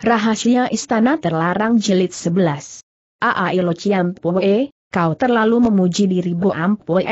Rahasia Istana Terlarang Jilid 11 Aa Lo Chiam Poe, kau terlalu memuji diri Bo Ampoe.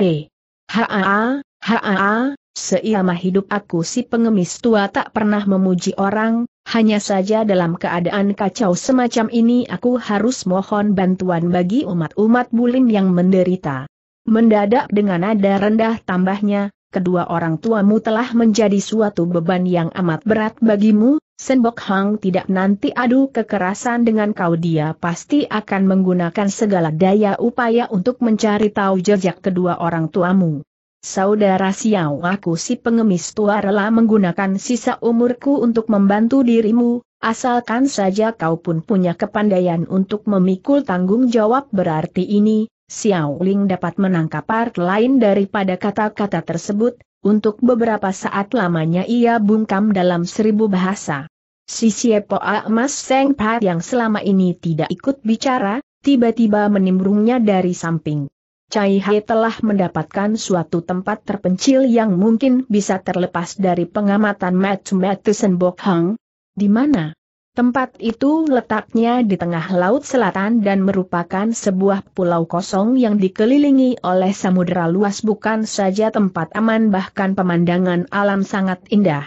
Haa, haa, seirama hidup aku si pengemis tua tak pernah memuji orang, hanya saja dalam keadaan kacau semacam ini aku harus mohon bantuan bagi umat-umat bulim yang menderita. Mendadak dengan nada rendah tambahnya, kedua orang tuamu telah menjadi suatu beban yang amat berat bagimu, Senbok Hang tidak nanti adu kekerasan dengan kau dia pasti akan menggunakan segala daya upaya untuk mencari tahu jejak kedua orang tuamu. Saudara Xiao aku si pengemis tua rela menggunakan sisa umurku untuk membantu dirimu, asalkan saja kau pun punya kepandaian untuk memikul tanggung jawab berarti ini, Xiao Ling dapat menangkap part lain daripada kata-kata tersebut, untuk beberapa saat lamanya ia bungkam dalam seribu bahasa. Si Siepoa Mas Seng Pat yang selama ini tidak ikut bicara, tiba-tiba menimbrungnya dari samping. Cai Hai telah mendapatkan suatu tempat terpencil yang mungkin bisa terlepas dari pengamatan Matu-Matu Senbok Hang. Di mana? Tempat itu letaknya di tengah laut selatan dan merupakan sebuah pulau kosong yang dikelilingi oleh samudera luas bukan saja tempat aman bahkan pemandangan alam sangat indah.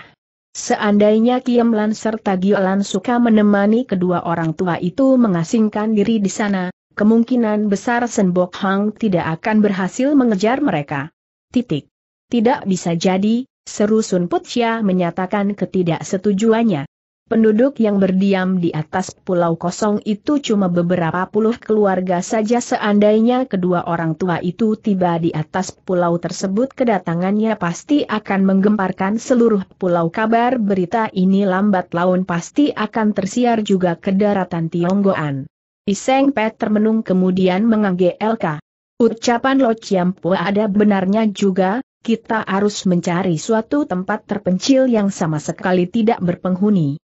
Seandainya Kiem Lan serta Giolan suka menemani kedua orang tua itu mengasingkan diri di sana, kemungkinan besar Senbok Hang tidak akan berhasil mengejar mereka. Titik. Tidak bisa jadi, seru Sun Putsia menyatakan ketidaksetujuannya. Penduduk yang berdiam di atas pulau kosong itu cuma beberapa puluh keluarga saja seandainya kedua orang tua itu tiba di atas pulau tersebut kedatangannya pasti akan menggemparkan seluruh pulau kabar berita ini lambat laun pasti akan tersiar juga ke daratan Tionggoan. Iseng Pet termenung kemudian mengangguk LK. Ucapan Lo Chiampo ada benarnya juga, kita harus mencari suatu tempat terpencil yang sama sekali tidak berpenghuni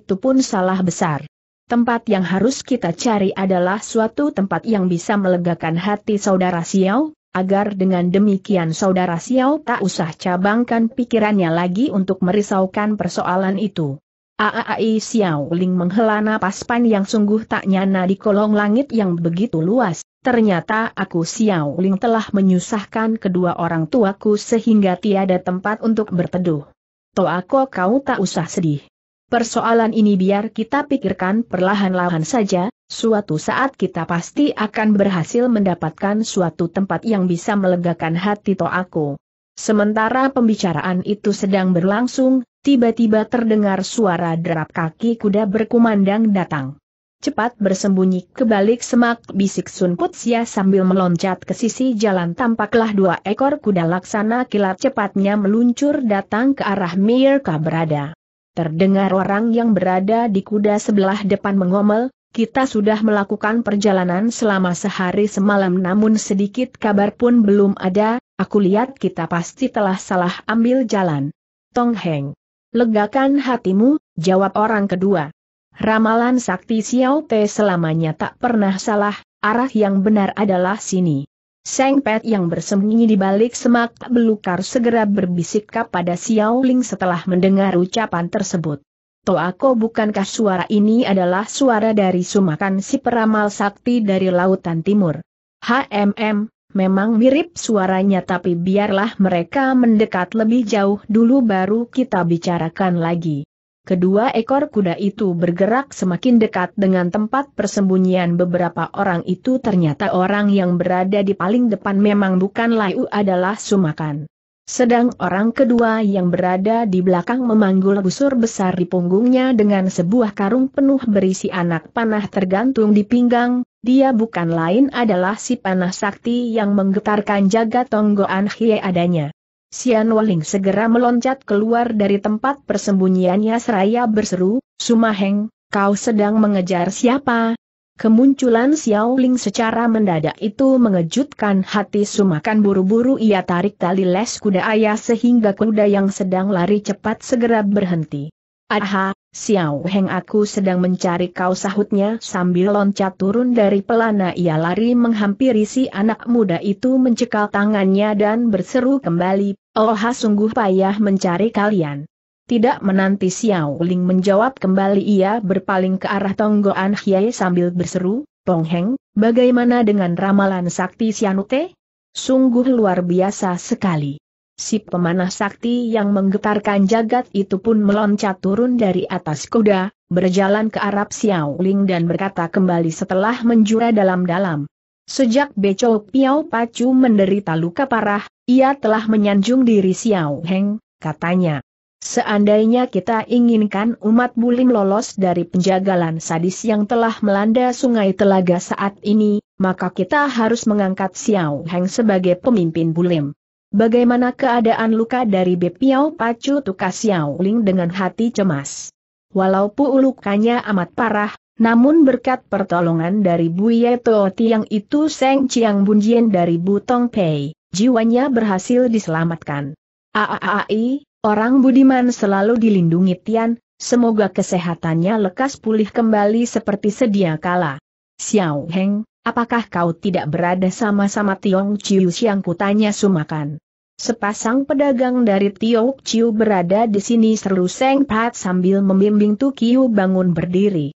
itu pun salah besar. Tempat yang harus kita cari adalah suatu tempat yang bisa melegakan hati saudara Xiao, agar dengan demikian saudara Xiao tak usah cabangkan pikirannya lagi untuk merisaukan persoalan itu. Aai Xiao Ling menghela napas yang sungguh tak nyana di kolong langit yang begitu luas. Ternyata aku Xiao Ling telah menyusahkan kedua orang tuaku sehingga tiada tempat untuk berteduh. Toako kau tak usah sedih. Persoalan ini biar kita pikirkan perlahan-lahan saja, suatu saat kita pasti akan berhasil mendapatkan suatu tempat yang bisa melegakan hati Toaku. Sementara pembicaraan itu sedang berlangsung, tiba-tiba terdengar suara derap kaki kuda berkumandang datang. Cepat bersembunyi ke balik semak bisik Sun Putsia sambil meloncat ke sisi jalan tampaklah dua ekor kuda laksana kilat cepatnya meluncur datang ke arah Mirka berada. Terdengar orang yang berada di kuda sebelah depan mengomel, kita sudah melakukan perjalanan selama sehari semalam namun sedikit kabar pun belum ada, aku lihat kita pasti telah salah ambil jalan. Tong Heng. Legakan hatimu, jawab orang kedua. Ramalan sakti Xiao Te selamanya tak pernah salah, arah yang benar adalah sini. Seng Pet yang bersembunyi di balik semak belukar segera berbisik kepada Xiao Ling setelah mendengar ucapan tersebut. Toako bukankah suara ini adalah suara dari Sumakan si peramal sakti dari Lautan Timur? HMM, memang mirip suaranya tapi biarlah mereka mendekat lebih jauh dulu baru kita bicarakan lagi. Kedua ekor kuda itu bergerak semakin dekat dengan tempat persembunyian beberapa orang itu ternyata orang yang berada di paling depan memang bukan Layu adalah Sumakan. Sedang orang kedua yang berada di belakang memanggul busur besar di punggungnya dengan sebuah karung penuh berisi anak panah tergantung di pinggang, dia bukan lain adalah si panah sakti yang menggetarkan jagat tonggoan hie adanya. Sian Waling segera meloncat keluar dari tempat persembunyiannya seraya berseru, Sumaheng, kau sedang mengejar siapa? Kemunculan Xiao Ling secara mendadak itu mengejutkan hati Sumakan buru-buru ia tarik tali les kuda ayah sehingga kuda yang sedang lari cepat segera berhenti. Aha, Xiao Heng aku sedang mencari kau sahutnya sambil loncat turun dari pelana ia lari menghampiri si anak muda itu mencekal tangannya dan berseru kembali, Oh sungguh payah mencari kalian. Tidak menanti Xiao Ling menjawab kembali ia berpaling ke arah Tonggoan Hiei sambil berseru, Tong Heng, bagaimana dengan ramalan sakti Sianute? Sungguh luar biasa sekali. Si pemanah sakti yang menggetarkan jagat itu pun meloncat turun dari atas kuda, berjalan ke arah Xiao Ling dan berkata kembali setelah menjura dalam-dalam. Sejak Beco Piao Pacu menderita luka parah, ia telah menyanjung diri Xiao Heng, katanya. Seandainya kita inginkan umat bulim lolos dari penjagalan sadis yang telah melanda sungai telaga saat ini, maka kita harus mengangkat Xiao Heng sebagai pemimpin bulim. Bagaimana keadaan luka dari Bepiao Pacu tukas Xiao Ling dengan hati cemas. Walaupun lukanya amat parah, namun berkat pertolongan dari Bu Yeto Tiang itu Seng Chiang Bunjien dari Bu Tong Pei, jiwanya berhasil diselamatkan. Aaai, Orang budiman selalu dilindungi Tian, semoga kesehatannya lekas pulih kembali seperti sedia kala. Xiao Heng, apakah kau tidak berada sama-sama Tiong Chiu yang kutanya sumakan? Sepasang pedagang dari Tiong Chiu berada di sini seru Seng Pat sambil membimbing Tu Kiu bangun berdiri.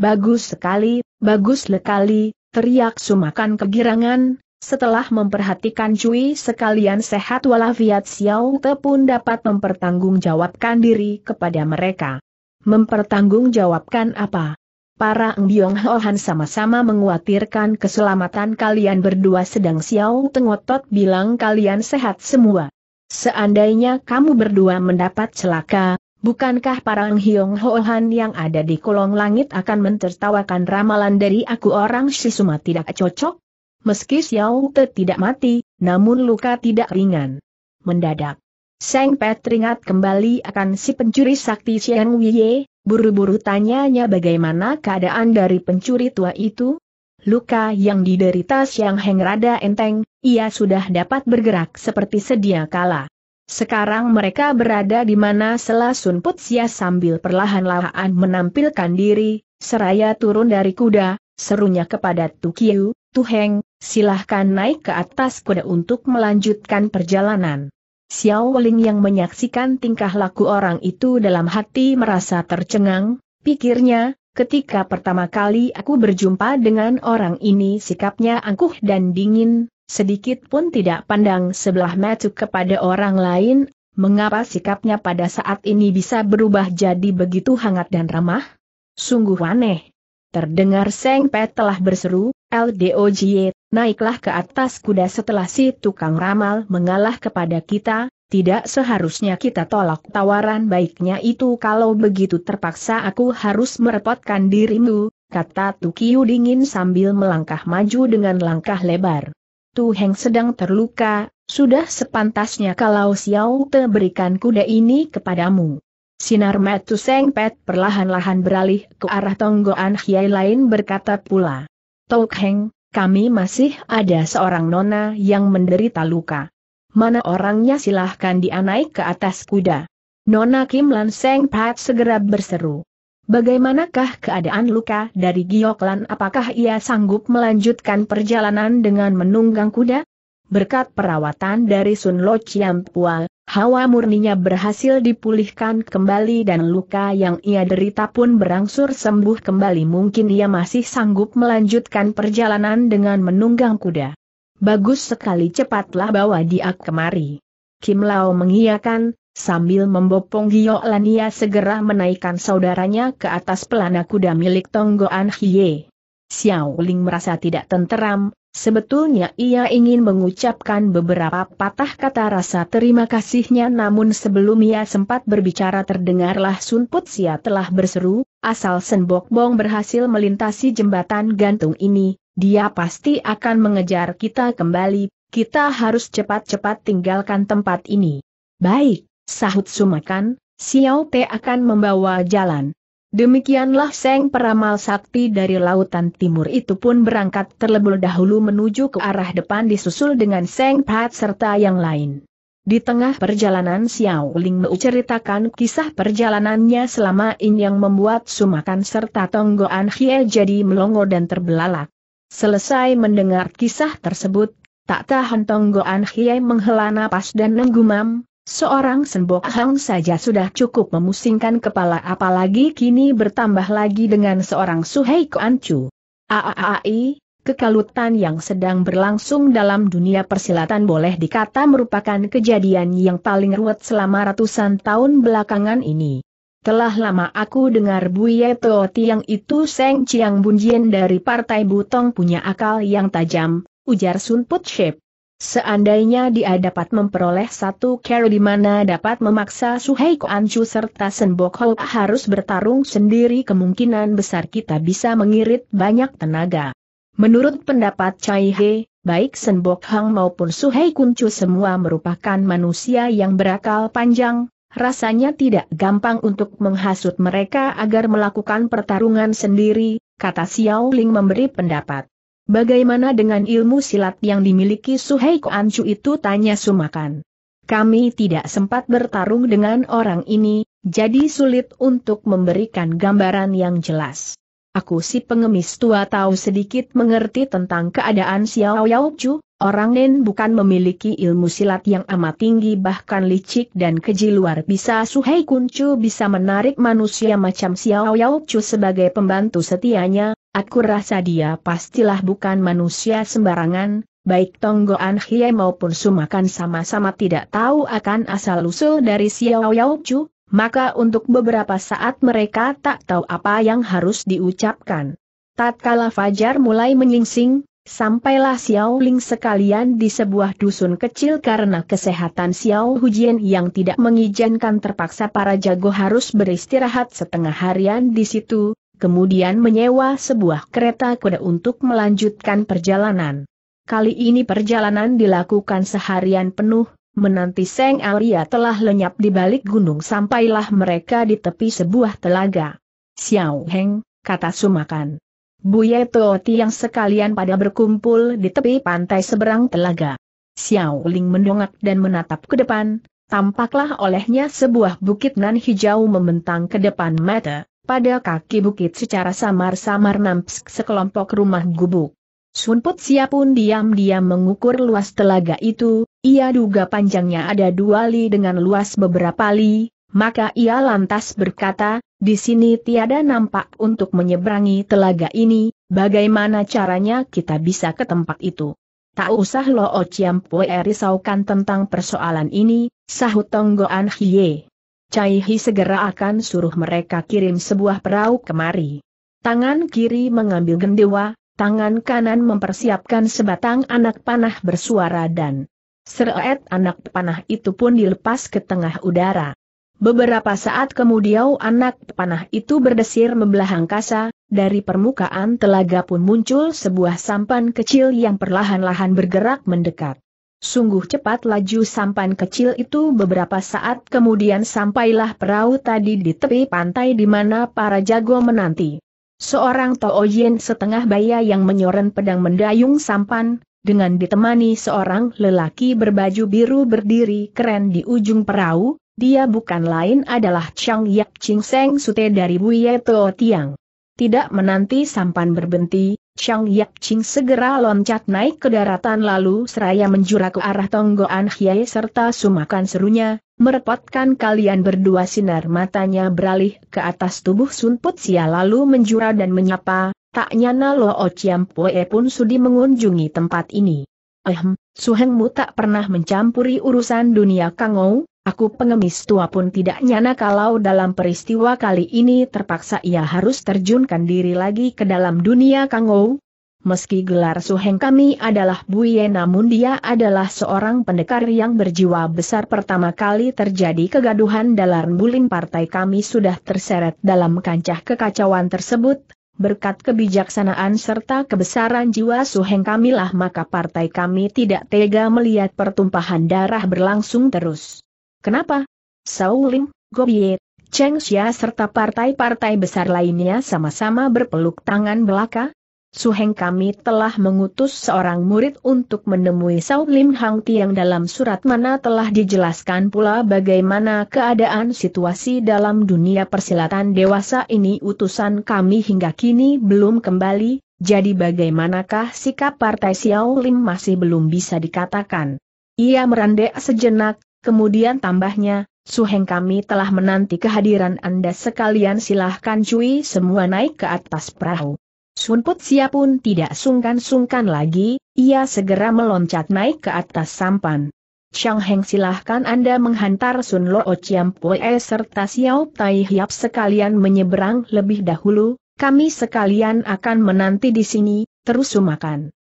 Bagus sekali, bagus sekali, teriak sumakan kegirangan, setelah memperhatikan Cui sekalian sehat walafiat Xiao Te pun dapat mempertanggungjawabkan diri kepada mereka. Mempertanggungjawabkan apa? Para Biong Hohan sama-sama menguatirkan keselamatan kalian berdua sedang Xiao Tengotot bilang kalian sehat semua. Seandainya kamu berdua mendapat celaka, bukankah para Hiong Hohan yang ada di kolong langit akan mentertawakan ramalan dari aku orang Shisuma tidak cocok? Meski Xiao Te tidak mati, namun luka tidak ringan. Mendadak. Seng Pet teringat kembali akan si pencuri sakti Xiang Wiye, buru-buru tanyanya bagaimana keadaan dari pencuri tua itu. Luka yang diderita Xiang Heng rada enteng, ia sudah dapat bergerak seperti sedia kala. Sekarang mereka berada di mana Selasun Putsia sambil perlahan-lahan menampilkan diri, seraya turun dari kuda, serunya kepada Tukiu, Tuheng, silahkan naik ke atas kuda untuk melanjutkan perjalanan. Xiao Ling yang menyaksikan tingkah laku orang itu dalam hati merasa tercengang, pikirnya, ketika pertama kali aku berjumpa dengan orang ini sikapnya angkuh dan dingin, sedikit pun tidak pandang sebelah mata kepada orang lain, mengapa sikapnya pada saat ini bisa berubah jadi begitu hangat dan ramah? Sungguh aneh. Terdengar Seng Pet telah berseru, LDOJ, naiklah ke atas kuda setelah si tukang ramal mengalah kepada kita, tidak seharusnya kita tolak tawaran baiknya itu kalau begitu terpaksa aku harus merepotkan dirimu, kata Tukiu dingin sambil melangkah maju dengan langkah lebar. Tu Heng sedang terluka, sudah sepantasnya kalau Xiao Te berikan kuda ini kepadamu. Sinar mata Seng Pet perlahan-lahan beralih ke arah tonggoan Hiai lain berkata pula. Tok Heng, kami masih ada seorang nona yang menderita luka. Mana orangnya silahkan dia naik ke atas kuda. Nona Kim Lan Seng Pat segera berseru. Bagaimanakah keadaan luka dari Giok Lan apakah ia sanggup melanjutkan perjalanan dengan menunggang kuda? Berkat perawatan dari Sun Lo Chiam Pua, hawa murninya berhasil dipulihkan kembali dan luka yang ia derita pun berangsur sembuh kembali mungkin ia masih sanggup melanjutkan perjalanan dengan menunggang kuda. Bagus sekali cepatlah bawa dia kemari. Kim Lao mengiyakan, sambil membopong Giok Lania segera menaikkan saudaranya ke atas pelana kuda milik Tonggoan Hie. Xiao Ling merasa tidak tenteram, Sebetulnya ia ingin mengucapkan beberapa patah kata rasa terima kasihnya namun sebelum ia sempat berbicara terdengarlah Sun Put Sia telah berseru, asal Sen Bok Bong berhasil melintasi jembatan gantung ini, dia pasti akan mengejar kita kembali, kita harus cepat-cepat tinggalkan tempat ini. Baik, sahut Sumakan, Xiao Te akan membawa jalan. Demikianlah Seng peramal sakti dari lautan timur itu pun berangkat terlebih dahulu menuju ke arah depan disusul dengan Seng Pat serta yang lain. Di tengah perjalanan Xiao Ling menceritakan kisah perjalanannya selama ini yang membuat Sumakan serta Tonggoan Hie jadi melongo dan terbelalak. Selesai mendengar kisah tersebut, tak tahan Tonggoan Hie menghela napas dan menggumam, Seorang Senbok Hang saja sudah cukup memusingkan kepala apalagi kini bertambah lagi dengan seorang Suhei Koancu. Aaai, kekalutan yang sedang berlangsung dalam dunia persilatan boleh dikata merupakan kejadian yang paling ruwet selama ratusan tahun belakangan ini. Telah lama aku dengar Buye To Tiang itu Seng Chiang Bunjien dari Partai Butong punya akal yang tajam, ujar Sun Put Shep. Seandainya dia dapat memperoleh satu care di mana dapat memaksa Suhei Koancu serta Sen Bok Ho harus bertarung sendiri kemungkinan besar kita bisa mengirit banyak tenaga. Menurut pendapat Chai He, baik Sen Bok Hang maupun Suhei Kuncu semua merupakan manusia yang berakal panjang, rasanya tidak gampang untuk menghasut mereka agar melakukan pertarungan sendiri, kata Xiao Ling memberi pendapat. Bagaimana dengan ilmu silat yang dimiliki Suhei Koancu itu tanya Sumakan. Kami tidak sempat bertarung dengan orang ini, jadi sulit untuk memberikan gambaran yang jelas. Aku si pengemis tua tahu sedikit mengerti tentang keadaan Xiao Yao Chu, orang Nen bukan memiliki ilmu silat yang amat tinggi bahkan licik dan keji luar bisa Suhei Kuncu bisa menarik manusia macam Xiao Yao Chu sebagai pembantu setianya, Aku rasa dia pastilah bukan manusia sembarangan, baik Tonggoan Hie maupun Sumakan sama-sama tidak tahu akan asal-usul dari Xiao Yao Chu, maka untuk beberapa saat mereka tak tahu apa yang harus diucapkan. Tatkala Fajar mulai menyingsing, sampailah Xiao Ling sekalian di sebuah dusun kecil karena kesehatan Xiao Hujian yang tidak mengizinkan terpaksa para jago harus beristirahat setengah harian di situ, kemudian menyewa sebuah kereta kuda untuk melanjutkan perjalanan. Kali ini perjalanan dilakukan seharian penuh, menanti Seng Aria telah lenyap di balik gunung sampailah mereka di tepi sebuah telaga. Xiao Heng, kata Sumakan. Buye Toti yang sekalian pada berkumpul di tepi pantai seberang telaga. Xiao Ling mendongak dan menatap ke depan, tampaklah olehnya sebuah bukit nan hijau membentang ke depan mata. Pada kaki bukit secara samar-samar nampak sekelompok rumah gubuk. Sun Put Sia pun diam-diam mengukur luas telaga itu, ia duga panjangnya ada dua li dengan luas beberapa li, maka ia lantas berkata, di sini tiada nampak untuk menyeberangi telaga ini, bagaimana caranya kita bisa ke tempat itu. Tak usah lo Ociam Pue risaukan tentang persoalan ini, sahut Tonggoan Hie. Cai Hi segera akan suruh mereka kirim sebuah perahu kemari. Tangan kiri mengambil gendewa, tangan kanan mempersiapkan sebatang anak panah bersuara dan seret anak panah itu pun dilepas ke tengah udara. Beberapa saat kemudian anak panah itu berdesir membelah angkasa, dari permukaan telaga pun muncul sebuah sampan kecil yang perlahan-lahan bergerak mendekat. Sungguh cepat laju sampan kecil itu beberapa saat kemudian sampailah perahu tadi di tepi pantai di mana para jago menanti. Seorang To'oyen setengah baya yang menyoren pedang mendayung sampan, dengan ditemani seorang lelaki berbaju biru berdiri keren di ujung perahu, dia bukan lain adalah Chang Yak Ching Seng Sute dari Buye To Tiang. Tidak menanti sampan berbenti, Chang Yak Ching segera loncat naik ke daratan lalu seraya menjura ke arah Tonggoan Hiei serta sumakan serunya, merepotkan kalian berdua sinar matanya beralih ke atas tubuh Sun Put Sia lalu menjura dan menyapa, tak nyana Lo Ociam Poe pun sudi mengunjungi tempat ini. Ehm, suhengmu tak pernah mencampuri urusan dunia Kangou, Aku pengemis tua pun tidak nyana kalau dalam peristiwa kali ini terpaksa ia harus terjunkan diri lagi ke dalam dunia Kangou. Meski gelar suheng kami adalah Buye namun dia adalah seorang pendekar yang berjiwa besar pertama kali terjadi kegaduhan dalam bulim partai kami sudah terseret dalam kancah kekacauan tersebut, berkat kebijaksanaan serta kebesaran jiwa suheng kamilah maka partai kami tidak tega melihat pertumpahan darah berlangsung terus. Kenapa? Saulim, Gobie, Cheng Xia serta partai-partai besar lainnya sama-sama berpeluk tangan belaka? Suheng kami telah mengutus seorang murid untuk menemui Sao Lim Hang Tiang dalam surat mana telah dijelaskan pula bagaimana keadaan situasi dalam dunia persilatan dewasa ini utusan kami hingga kini belum kembali, jadi bagaimanakah sikap partai Xiao Lim masih belum bisa dikatakan. Ia merandek sejenak, kemudian tambahnya, Suheng kami telah menanti kehadiran Anda sekalian silahkan cui semua naik ke atas perahu. Sun Put Sia pun tidak sungkan-sungkan lagi, ia segera meloncat naik ke atas sampan. Chang Heng silahkan Anda menghantar Sun Lo Chiam Pue serta Xiao Tai Hiap sekalian menyeberang lebih dahulu, kami sekalian akan menanti di sini, terus sumakan.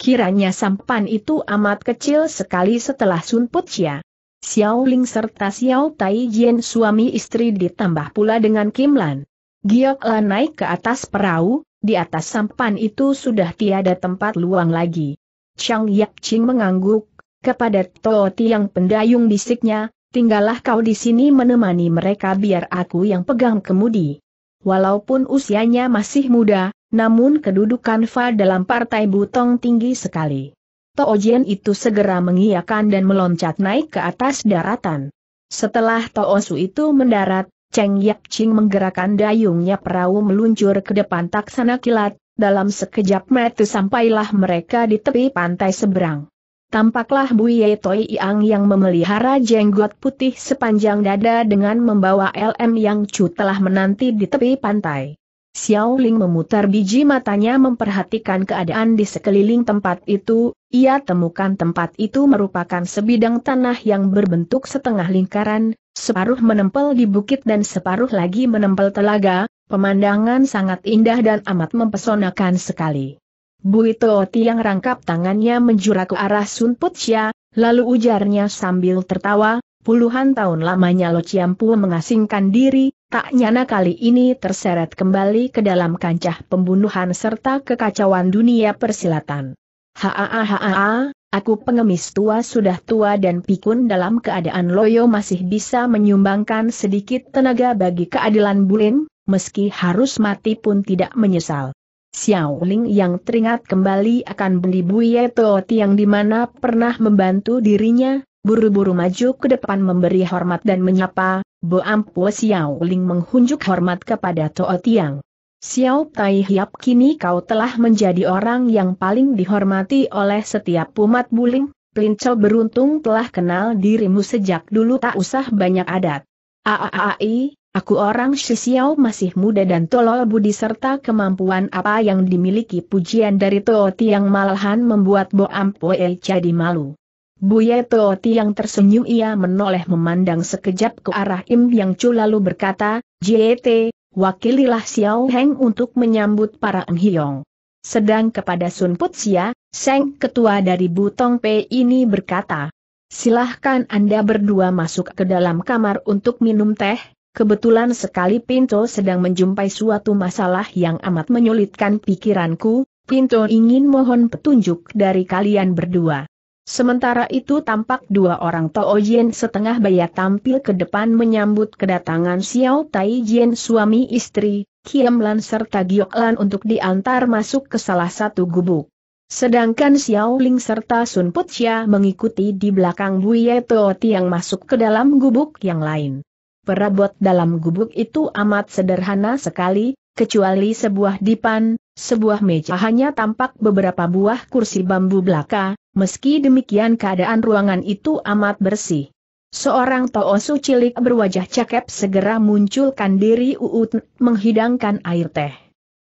Kiranya sampan itu amat kecil sekali setelah Sun Put Sia. Xiao Ling serta Xiao Tai Jian suami istri ditambah pula dengan Kim Lan. Giok Lan naik ke atas perahu, di atas sampan itu sudah tiada tempat luang lagi. Chang Yak Ching mengangguk, kepada To Tiang pendayung bisiknya, tinggallah kau di sini menemani mereka biar aku yang pegang kemudi. Walaupun usianya masih muda, namun kedudukan Fa dalam partai Butong tinggi sekali. Toojien itu segera mengiyakan dan meloncat naik ke atas daratan. Setelah Toosu itu mendarat, Cheng Yak Ching menggerakkan dayungnya perahu meluncur ke depan taksana kilat, dalam sekejap mata sampailah mereka di tepi pantai seberang. Tampaklah Buye Toi Yang yang memelihara jenggot putih sepanjang dada dengan membawa LM yang Chu telah menanti di tepi pantai. Xiao Ling memutar biji matanya memperhatikan keadaan di sekeliling tempat itu, ia temukan tempat itu merupakan sebidang tanah yang berbentuk setengah lingkaran, separuh menempel di bukit dan separuh lagi menempel telaga, pemandangan sangat indah dan amat mempesonakan sekali. Buito Tiang rangkap tangannya menjura ke arah Sun Putsya, lalu ujarnya sambil tertawa, puluhan tahun lamanya Lo Ciampu mengasingkan diri, tak nyana kali ini terseret kembali ke dalam kancah pembunuhan serta kekacauan dunia persilatan. Haa aku pengemis tua sudah tua dan pikun dalam keadaan loyo masih bisa menyumbangkan sedikit tenaga bagi keadilan Bulin, meski harus mati pun tidak menyesal. Xiao Ling yang teringat kembali akan Beli Buye Tooti yang di mana pernah membantu dirinya, buru-buru maju ke depan memberi hormat dan menyapa, Bo Ampu Xiao Ling menghunjuk hormat kepada Too Tiang. Xiao Tai Hiap kini kau telah menjadi orang yang paling dihormati oleh setiap umat buling, Plincel beruntung telah kenal dirimu sejak dulu tak usah banyak adat. Aaai, aku orang Xiao masih muda dan tolol budi serta kemampuan apa yang dimiliki pujian dari Toh Tiang malahan membuat Bo Ampu jadi malu. Buye Tooti yang tersenyum ia menoleh memandang sekejap ke arah Im Yang Chu lalu berkata, JT, wakililah Xiao Heng untuk menyambut para Enghiong. Sedang kepada Sun Putsia, Seng ketua dari Butong P ini berkata, silahkan Anda berdua masuk ke dalam kamar untuk minum teh, kebetulan sekali Pinto sedang menjumpai suatu masalah yang amat menyulitkan pikiranku, Pinto ingin mohon petunjuk dari kalian berdua. Sementara itu tampak dua orang Toojien setengah baya tampil ke depan menyambut kedatangan Xiao Tai suami istri, Kiem Lan serta Giok Lan untuk diantar masuk ke salah satu gubuk. Sedangkan Xiao Ling serta Sun Putia mengikuti di belakang Buye Tooti yang masuk ke dalam gubuk yang lain. Perabot dalam gubuk itu amat sederhana sekali, kecuali sebuah dipan, sebuah meja hanya tampak beberapa buah kursi bambu belaka, Meski demikian keadaan ruangan itu amat bersih. Seorang Toosu cilik berwajah cakep segera munculkan diri uut menghidangkan air teh.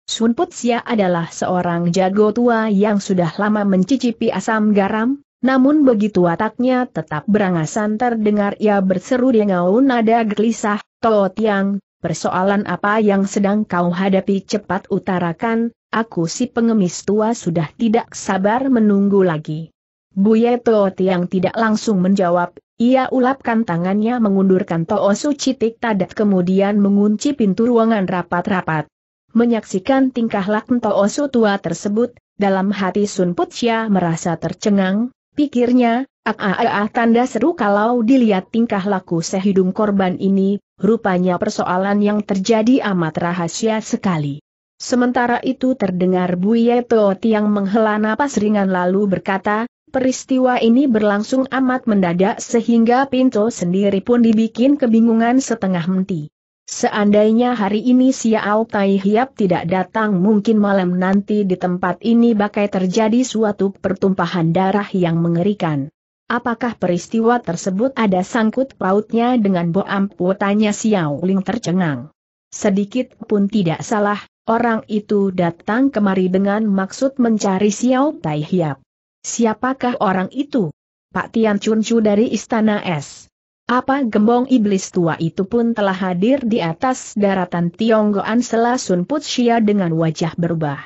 Sun Putsia adalah seorang jago tua yang sudah lama mencicipi asam garam, namun begitu wataknya tetap berangasan terdengar ia berseru dengan nada gelisah, Too Tiang, persoalan apa yang sedang kau hadapi cepat utarakan, aku si pengemis tua sudah tidak sabar menunggu lagi. Buye Tiang tidak langsung menjawab, ia ulapkan tangannya mengundurkan Toosu Citik Tadat kemudian mengunci pintu ruangan rapat-rapat. Menyaksikan tingkah laku Toosu tua tersebut, dalam hati Sun Putsya merasa tercengang, pikirnya, ah tanda seru kalau dilihat tingkah laku sehidung korban ini, rupanya persoalan yang terjadi amat rahasia sekali. Sementara itu terdengar Buye Tiang menghela napas ringan lalu berkata, Peristiwa ini berlangsung amat mendadak sehingga Pinto sendiri pun dibikin kebingungan setengah menti. Seandainya hari ini Xiao Tai Hiap tidak datang mungkin malam nanti di tempat ini bakai terjadi suatu pertumpahan darah yang mengerikan. Apakah peristiwa tersebut ada sangkut pautnya dengan Bo Ampu tanya Xiao Ling tercengang. Sedikit pun tidak salah, orang itu datang kemari dengan maksud mencari Xiao Tai Hiap. Siapakah orang itu? Pak Tian Chun Chu dari Istana Es. Apa gembong iblis tua itu pun telah hadir di atas daratan Tionggoan selasun Put Shia dengan wajah berubah.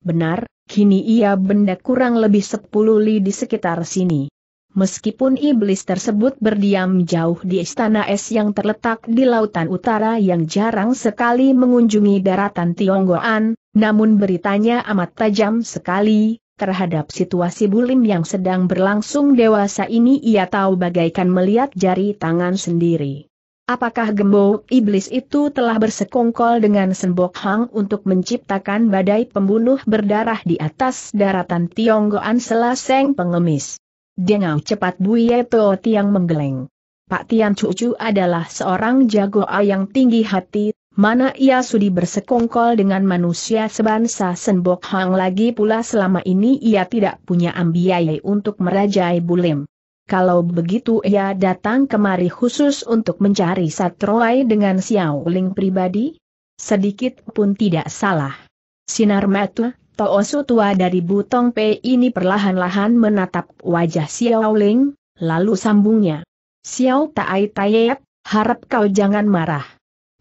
Benar, kini ia benda kurang lebih sepuluh li di sekitar sini. Meskipun iblis tersebut berdiam jauh di istana es yang terletak di lautan utara yang jarang sekali mengunjungi daratan Tionggoan, namun beritanya amat tajam sekali, terhadap situasi bulim yang sedang berlangsung dewasa ini ia tahu bagaikan melihat jari tangan sendiri. Apakah gembok iblis itu telah bersekongkol dengan Senbok Hang untuk menciptakan badai pembunuh berdarah di atas daratan Tionggoan selaseng pengemis? Dengau cepat Buye Tiang menggeleng. Pak Tian Cucu adalah seorang jago yang tinggi hati, mana ia sudi bersekongkol dengan manusia sebangsa Senbok Hang lagi pula selama ini ia tidak punya ambiai untuk merajai bulim. Kalau begitu ia datang kemari khusus untuk mencari Satroai dengan Xiao Ling pribadi? Sedikit pun tidak salah. Sinar mata, Toosu tua dari Butong P ini perlahan-lahan menatap wajah Xiao Ling, lalu sambungnya. Xiao Tai Tayep, harap kau jangan marah.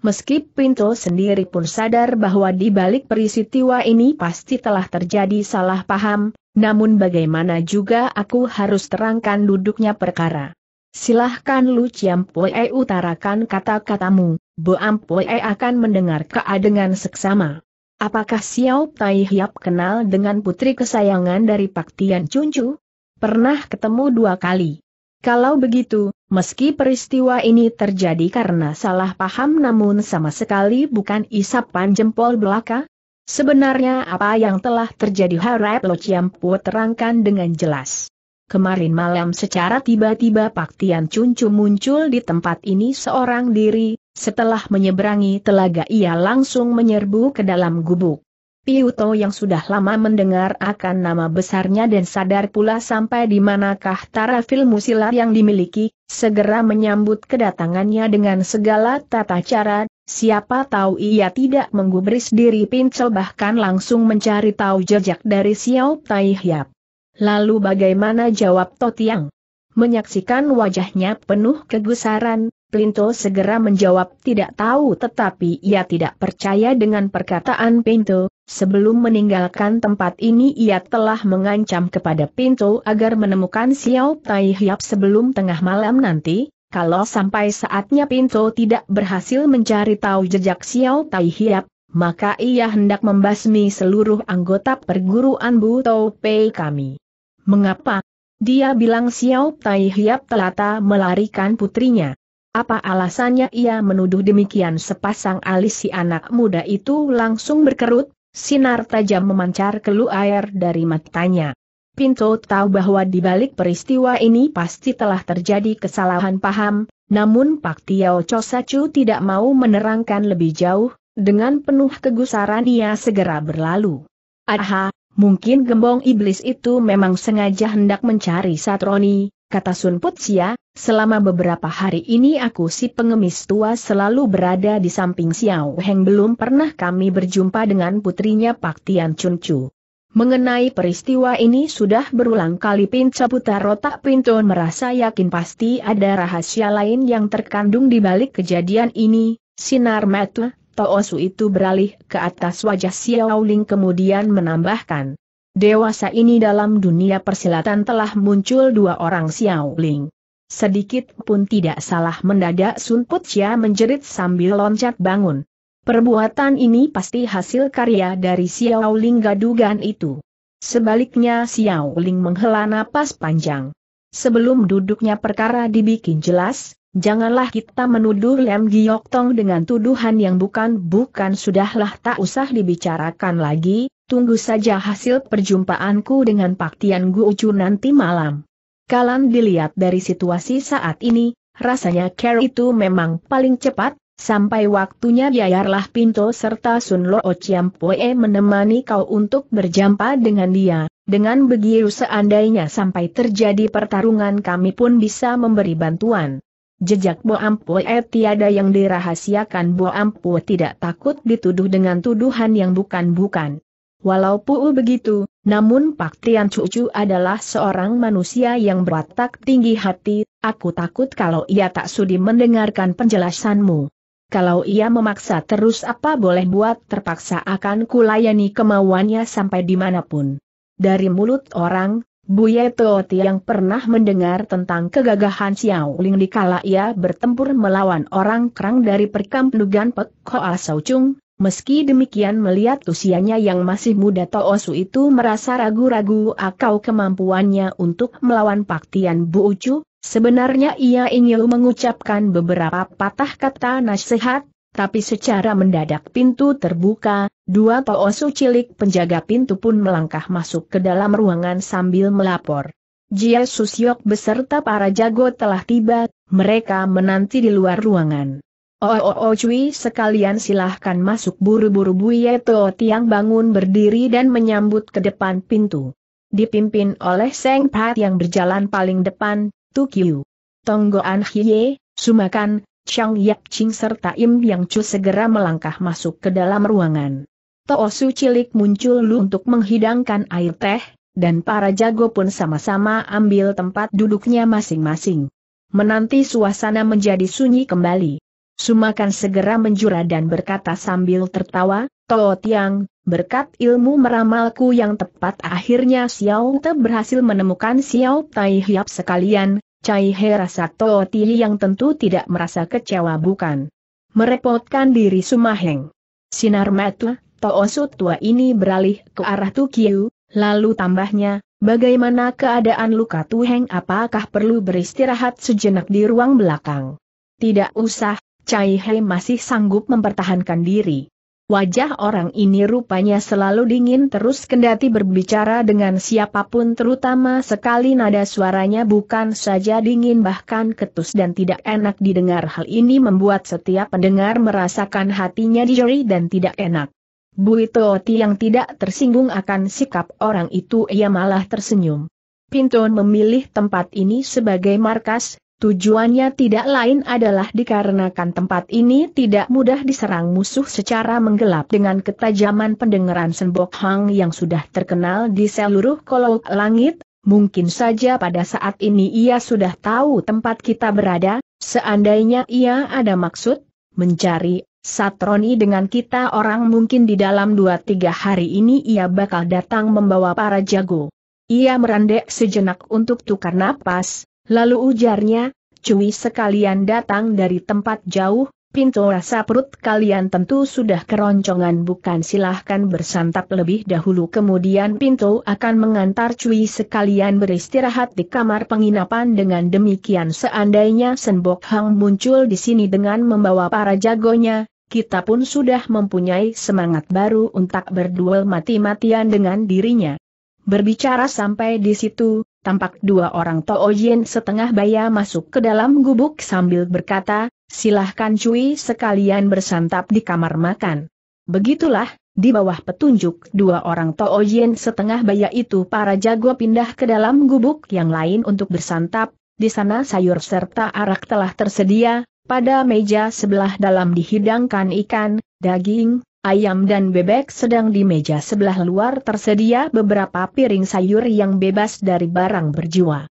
Meski Pinto sendiri pun sadar bahwa di balik peristiwa ini pasti telah terjadi salah paham, namun bagaimana juga aku harus terangkan duduknya perkara. Silahkan Lu Ciampoe utarakan kata-katamu, Bo Ampoe akan mendengar keadengan seksama. Apakah Xiao Tai Hiap kenal dengan putri kesayangan dari Pak Tian Chuncu? Pernah ketemu dua kali. Kalau begitu, meski peristiwa ini terjadi karena salah paham namun sama sekali bukan isapan jempol belaka, sebenarnya apa yang telah terjadi harap Lo Ciampu terangkan dengan jelas. Kemarin malam secara tiba-tiba Pak Tian Chuncu muncul di tempat ini seorang diri, setelah menyeberangi telaga ia langsung menyerbu ke dalam gubuk. Piuto yang sudah lama mendengar akan nama besarnya dan sadar pula sampai di manakah tarafil musilat yang dimiliki, segera menyambut kedatangannya dengan segala tata cara, siapa tahu ia tidak menggubris diri pincel bahkan langsung mencari tahu jejak dari Xiao Tai Hiap. Lalu bagaimana jawab Totiang? Menyaksikan wajahnya penuh kegusaran, Pinto segera menjawab tidak tahu tetapi ia tidak percaya dengan perkataan Pinto, sebelum meninggalkan tempat ini ia telah mengancam kepada Pinto agar menemukan Xiao Tai Hiap sebelum tengah malam nanti, kalau sampai saatnya Pinto tidak berhasil mencari tahu jejak Xiao Tai Hiap, maka ia hendak membasmi seluruh anggota perguruan Buto Pei kami. Mengapa? Dia bilang Xiao Tai Hiap telata melarikan putrinya. Apa alasannya ia menuduh demikian sepasang alis si anak muda itu langsung berkerut, sinar tajam memancar keluar dari matanya. Pinto tahu bahwa di balik peristiwa ini pasti telah terjadi kesalahan paham, namun Pak Tiao Chosacu tidak mau menerangkan lebih jauh, dengan penuh kegusaran ia segera berlalu. Aha, mungkin gembong iblis itu memang sengaja hendak mencari Satroni, kata Sun Putsia, selama beberapa hari ini aku si pengemis tua selalu berada di samping Xiao Heng belum pernah kami berjumpa dengan putrinya Pak Tian Chun Chu. Mengenai peristiwa ini sudah berulang kali pinca putar otak Pinto merasa yakin pasti ada rahasia lain yang terkandung di balik kejadian ini, sinar mata, Toosu itu beralih ke atas wajah Xiao Ling kemudian menambahkan. Dewasa ini dalam dunia persilatan telah muncul dua orang Xiao Ling. Sedikit pun tidak salah mendadak Sun Putia menjerit sambil loncat bangun. Perbuatan ini pasti hasil karya dari Xiao Ling gadugan itu. Sebaliknya Xiao Ling menghela napas panjang. Sebelum duduknya perkara dibikin jelas, janganlah kita menuduh Lem Giok Tong dengan tuduhan yang bukan-bukan sudahlah tak usah dibicarakan lagi, tunggu saja hasil perjumpaanku dengan Pak Tian Guocu nanti malam. Kalan dilihat dari situasi saat ini, rasanya Care itu memang paling cepat, sampai waktunya biarlah Pinto serta Sun Lo Chiam Poe menemani kau untuk berjumpa dengan dia, dengan begitu seandainya sampai terjadi pertarungan kami pun bisa memberi bantuan. Jejak Bo Ampue tiada yang dirahasiakan Bo Ampue tidak takut dituduh dengan tuduhan yang bukan-bukan. Walaupun begitu, namun Pak Tian Cucu adalah seorang manusia yang berwatak tinggi hati, aku takut kalau ia tak sudi mendengarkan penjelasanmu. Kalau ia memaksa terus apa boleh buat terpaksa akan kulayani kemauannya sampai di mana pun. Dari mulut orang, Buye Toti yang pernah mendengar tentang kegagahan Xiao Ling dikala ia bertempur melawan orang kerang dari perkampungan Pek Hoa Saucung, Meski demikian melihat usianya yang masih muda Toosu itu merasa ragu-ragu akau kemampuannya untuk melawan Paktian Bu Ucu, sebenarnya ia ingin mengucapkan beberapa patah kata nasihat, tapi secara mendadak pintu terbuka, dua Toosu cilik penjaga pintu pun melangkah masuk ke dalam ruangan sambil melapor. Jia Susyok beserta para jago telah tiba, mereka menanti di luar ruangan. Oh oh oh cuy sekalian silahkan masuk buru-buru Buye To Tiang bangun berdiri dan menyambut ke depan pintu. Dipimpin oleh Seng Pat yang berjalan paling depan, Tu Kiu. Tonggoan Hye, Sumakan, Chang Yak Ching serta Im Yang Chu segera melangkah masuk ke dalam ruangan. Su cilik muncul lu untuk menghidangkan air teh, dan para jago pun sama-sama ambil tempat duduknya masing-masing. Menanti suasana menjadi sunyi kembali. Sumakan segera menjura dan berkata sambil tertawa, Toh Tiang, berkat ilmu meramalku yang tepat akhirnya Xiao Te berhasil menemukan Xiao Tai Hiap sekalian, Cai He rasa Toh Ti yang tentu tidak merasa kecewa bukan. Merepotkan diri Sumaheng. Sinar mata, Toh tua ini beralih ke arah Tukiu, lalu tambahnya, bagaimana keadaan luka Tuheng apakah perlu beristirahat sejenak di ruang belakang? Tidak usah, Cai He masih sanggup mempertahankan diri. Wajah orang ini rupanya selalu dingin terus kendati berbicara dengan siapa pun terutama sekali nada suaranya bukan saja dingin bahkan ketus dan tidak enak didengar hal ini membuat setiap pendengar merasakan hatinya dijeri dan tidak enak. Bu Oti yang tidak tersinggung akan sikap orang itu ia malah tersenyum. Pinton memilih tempat ini sebagai markas, Tujuannya tidak lain adalah dikarenakan tempat ini tidak mudah diserang musuh secara menggelap dengan ketajaman pendengaran Senbok Hang yang sudah terkenal di seluruh kolok langit, mungkin saja pada saat ini ia sudah tahu tempat kita berada, seandainya ia ada maksud, mencari, Satroni dengan kita orang mungkin di dalam dua tiga hari ini ia bakal datang membawa para jago. Ia merandek sejenak untuk tukar napas, Lalu ujarnya, cuy sekalian datang dari tempat jauh, pintu rasa perut kalian tentu sudah keroncongan bukan silahkan bersantap lebih dahulu kemudian pintu akan mengantar cuy sekalian beristirahat di kamar penginapan dengan demikian seandainya Senbok Hang muncul di sini dengan membawa para jagonya, kita pun sudah mempunyai semangat baru untuk berduel mati-matian dengan dirinya. Berbicara sampai di situ, tampak dua orang Toojin setengah baya masuk ke dalam gubuk sambil berkata, silahkan cuy sekalian bersantap di kamar makan. Begitulah, di bawah petunjuk dua orang Toojin setengah baya itu para jago pindah ke dalam gubuk yang lain untuk bersantap, di sana sayur serta arak telah tersedia, pada meja sebelah dalam dihidangkan ikan, daging, ayam dan bebek sedang di meja sebelah luar tersedia beberapa piring sayur yang bebas dari barang berjiwa.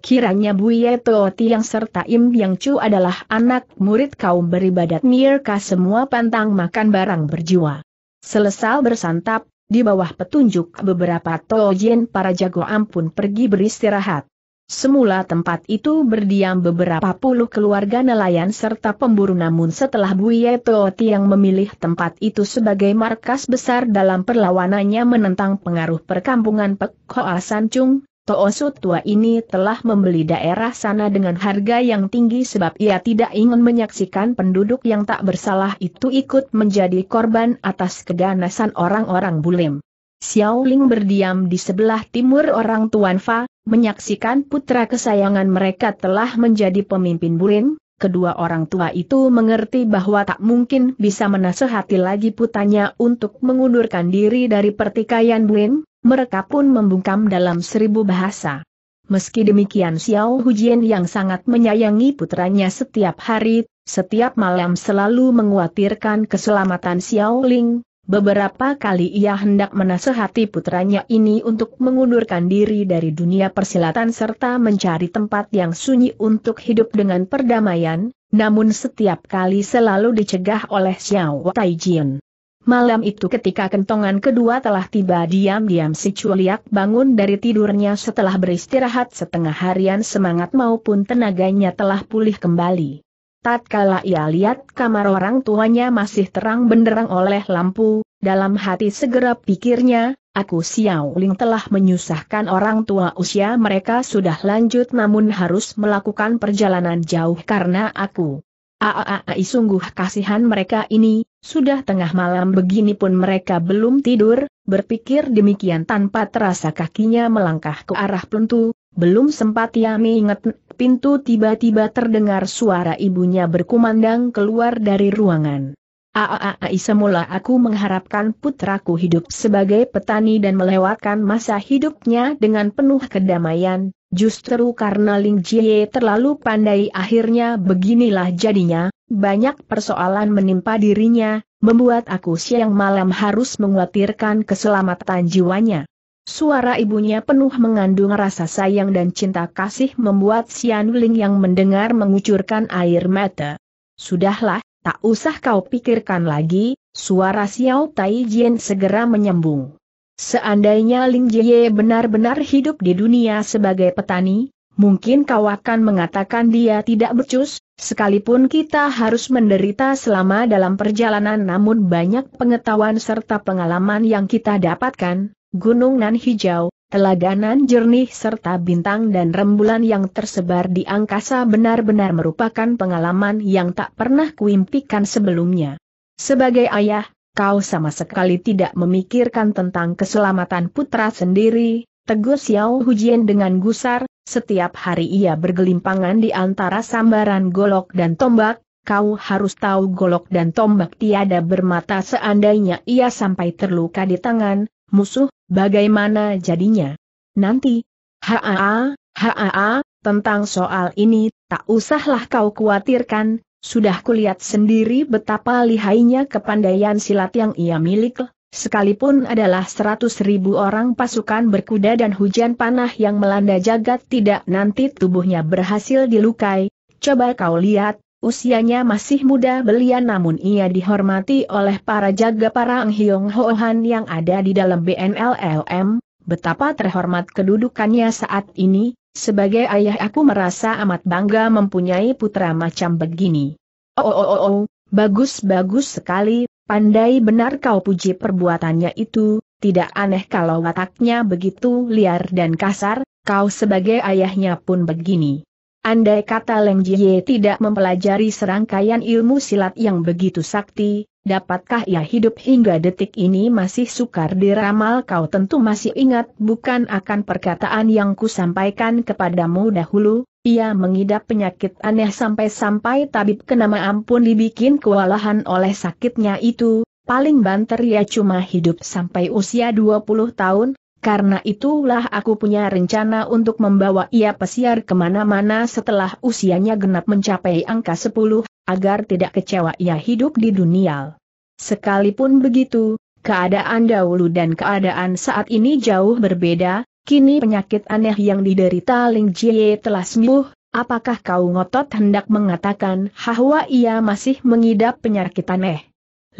Kiranya Buye Tooti yang serta Im Yang Chu adalah anak murid kaum beribadat Mirka semua pantang makan barang berjiwa. Selesai bersantap, di bawah petunjuk beberapa Tojin para jago ampun pergi beristirahat. Semula tempat itu berdiam beberapa puluh keluarga nelayan serta pemburu namun setelah Buye Tooti yang memilih tempat itu sebagai markas besar dalam perlawanannya menentang pengaruh perkampungan Pek Hoa Sancung, Toosu tua ini telah membeli daerah sana dengan harga yang tinggi sebab ia tidak ingin menyaksikan penduduk yang tak bersalah itu ikut menjadi korban atas keganasan orang-orang bulim. Xiao Ling berdiam di sebelah timur orang Tuan Fa, menyaksikan putra kesayangan mereka telah menjadi pemimpin Bulim, kedua orang tua itu mengerti bahwa tak mungkin bisa menasehati lagi putanya untuk mengundurkan diri dari pertikaian Bulim, mereka pun membungkam dalam seribu bahasa. Meski demikian Xiao Hujian yang sangat menyayangi putranya setiap hari, setiap malam selalu menguatirkan keselamatan Xiao Ling, beberapa kali ia hendak menasehati putranya ini untuk mengundurkan diri dari dunia persilatan serta mencari tempat yang sunyi untuk hidup dengan perdamaian, namun setiap kali selalu dicegah oleh Xiao Taijin. Malam itu ketika kentongan kedua telah tiba diam-diam si Chuliak bangun dari tidurnya setelah beristirahat setengah harian semangat maupun tenaganya telah pulih kembali. Tatkala ia lihat kamar orang tuanya masih terang benderang oleh lampu, dalam hati segera pikirnya, aku Xiao Ling telah menyusahkan orang tua usia mereka sudah lanjut namun harus melakukan perjalanan jauh karena aku. Aaai sungguh kasihan mereka ini, sudah tengah malam begini pun mereka belum tidur, berpikir demikian tanpa terasa kakinya melangkah ke arah pintu, belum sempat ia mengingat pintu tiba-tiba terdengar suara ibunya berkumandang keluar dari ruangan. Aaai semula aku mengharapkan putraku hidup sebagai petani dan melewatkan masa hidupnya dengan penuh kedamaian, Justru karena Ling Jie terlalu pandai akhirnya beginilah jadinya, banyak persoalan menimpa dirinya, membuat aku siang malam harus menguatirkan keselamatan jiwanya. Suara ibunya penuh mengandung rasa sayang dan cinta kasih membuat Xian Ling yang mendengar mengucurkan air mata. Sudahlah, tak usah kau pikirkan lagi, suara Xiao Tai Jian segera menyambung. Seandainya Ling Jie benar-benar hidup di dunia sebagai petani, mungkin kau akan mengatakan dia tidak becus, sekalipun kita harus menderita selama dalam perjalanan namun banyak pengetahuan serta pengalaman yang kita dapatkan, gunung nan hijau, telaga nan jernih serta bintang dan rembulan yang tersebar di angkasa benar-benar merupakan pengalaman yang tak pernah kuimpikan sebelumnya. Sebagai ayah, kau sama sekali tidak memikirkan tentang keselamatan putra sendiri, teguh Xiao Hujian dengan gusar, setiap hari ia bergelimpangan di antara sambaran golok dan tombak, kau harus tahu golok dan tombak tiada bermata seandainya ia sampai terluka di tangan, musuh, bagaimana jadinya? Nanti, haa, haa, tentang soal ini, tak usahlah kau khawatirkan, sudah kulihat sendiri betapa lihainya kepandaian silat yang ia milik, sekalipun adalah seratus ribu orang pasukan berkuda dan hujan panah yang melanda jagat tidak nanti tubuhnya berhasil dilukai, coba kau lihat, usianya masih muda belia namun ia dihormati oleh para jaga para Hyong Hohan yang ada di dalam BNLLM, betapa terhormat kedudukannya saat ini, sebagai ayah aku merasa amat bangga mempunyai putra macam begini. Oh oh oh oh, bagus-bagus sekali, pandai benar kau puji perbuatannya itu, tidak aneh kalau wataknya begitu liar dan kasar, kau sebagai ayahnya pun begini. Andai kata Leng Jie tidak mempelajari serangkaian ilmu silat yang begitu sakti, Dapatkah ia hidup hingga detik ini masih sukar diramal? Kau tentu masih ingat bukan akan perkataan yang kusampaikan kepadamu dahulu, ia mengidap penyakit aneh sampai-sampai tabib kenama ampun dibikin kewalahan oleh sakitnya itu, paling banter ia cuma hidup sampai usia 20 tahun, karena itulah aku punya rencana untuk membawa ia pesiar ke mana-mana setelah usianya genap mencapai angka 10, agar tidak kecewa ia hidup di dunia. Sekalipun begitu, keadaan dahulu dan keadaan saat ini jauh berbeda, kini penyakit aneh yang diderita Ling Jie telah sembuh, apakah kau ngotot hendak mengatakan bahwa ia masih mengidap penyakit aneh?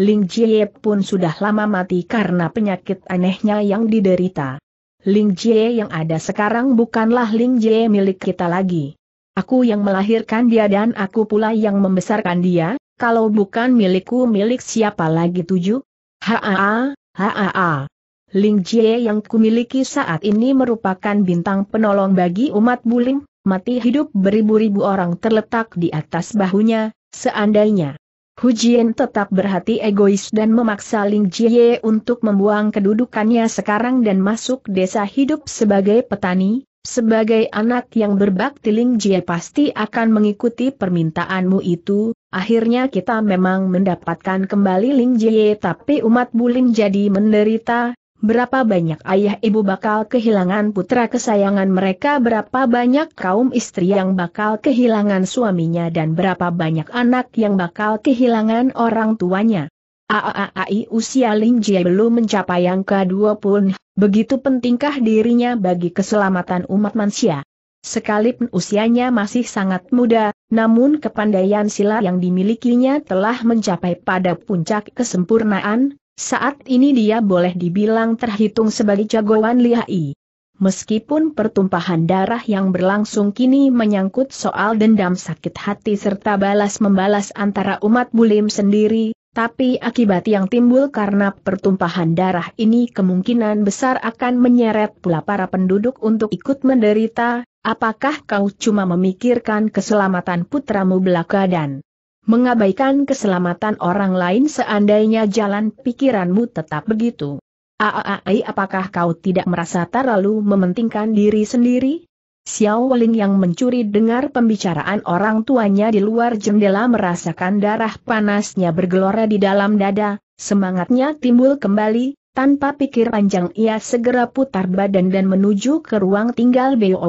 Ling Jie pun sudah lama mati karena penyakit anehnya yang diderita. Ling Jie yang ada sekarang bukanlah Ling Jie milik kita lagi. Aku yang melahirkan dia dan aku pula yang membesarkan dia, kalau bukan milikku milik siapa lagi tujuh? Haa, haa. Ling Jie yang kumiliki saat ini merupakan bintang penolong bagi umat bulim, mati hidup beribu-ribu orang terletak di atas bahunya, seandainya. Hujian tetap berhati egois dan memaksa Ling Jie untuk membuang kedudukannya sekarang dan masuk desa hidup sebagai petani, sebagai anak yang berbakti. Ling Jie pasti akan mengikuti permintaanmu itu, akhirnya kita memang mendapatkan kembali Ling Jie tapi umat Bulim jadi menderita, Berapa banyak ayah ibu bakal kehilangan putra kesayangan mereka, berapa banyak kaum istri yang bakal kehilangan suaminya dan berapa banyak anak yang bakal kehilangan orang tuanya. Aaai usia Ling Jie belum mencapai angka 20, begitu pentingkah dirinya bagi keselamatan umat manusia. Sekalipun usianya masih sangat muda, namun kepandaian silat yang dimilikinya telah mencapai pada puncak kesempurnaan, saat ini dia boleh dibilang terhitung sebagai jagoan lihai. Meskipun pertumpahan darah yang berlangsung kini menyangkut soal dendam sakit hati serta balas-membalas antara umat bulim sendiri, tapi akibat yang timbul karena pertumpahan darah ini kemungkinan besar akan menyeret pula para penduduk untuk ikut menderita, apakah kau cuma memikirkan keselamatan putramu belaka dan mengabaikan keselamatan orang lain seandainya jalan pikiranmu tetap begitu. Aaai apakah kau tidak merasa terlalu mementingkan diri sendiri? Xiao Ling yang mencuri dengar pembicaraan orang tuanya di luar jendela merasakan darah panasnya bergelora di dalam dada, semangatnya timbul kembali, tanpa pikir panjang ia segera putar badan dan menuju ke ruang tinggal Beo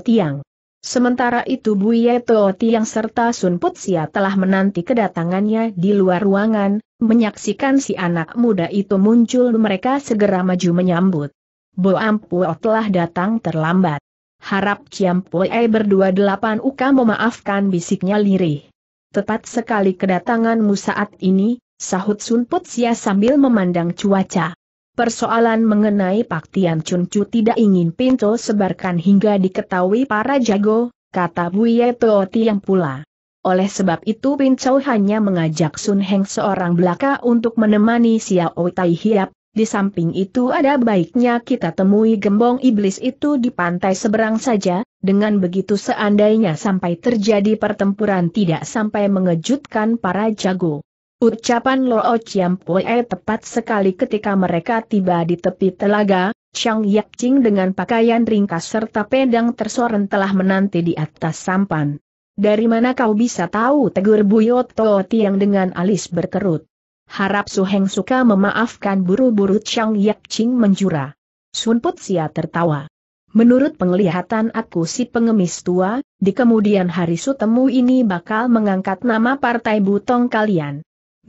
Tiang. Sementara itu Buye Tiang serta Sun Putsia telah menanti kedatangannya di luar ruangan, menyaksikan si anak muda itu muncul mereka segera maju menyambut. Bo Ampu telah datang terlambat. Harap Ciampu E berdua delapan uka memaafkan bisiknya lirih. Tepat sekali kedatanganmu saat ini, sahut Sun Putsia sambil memandang cuaca. Persoalan mengenai Pak Tian Chun Chu tidak ingin pintu sebarkan hingga diketahui para jago, kata Buye Tiang pula. Oleh sebab itu Pincau hanya mengajak Sun Heng seorang belaka untuk menemani Xiao Tai Hiap, di samping itu ada baiknya kita temui gembong iblis itu di pantai seberang saja, dengan begitu seandainya sampai terjadi pertempuran tidak sampai mengejutkan para jago. Ucapan Lo Chiam Pue tepat sekali ketika mereka tiba di tepi telaga, Chang Yak Ching dengan pakaian ringkas serta pedang tersoren telah menanti di atas sampan. Dari mana kau bisa tahu tegur Buyot Tiang dengan alis berkerut. Harap Su Heng suka memaafkan buru-buru Chang Yak Ching menjura. Sun Put Sia tertawa. Menurut penglihatan aku si pengemis tua, di kemudian hari sutemu ini bakal mengangkat nama partai butong kalian